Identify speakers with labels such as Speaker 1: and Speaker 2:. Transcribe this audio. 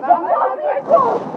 Speaker 1: Vamos,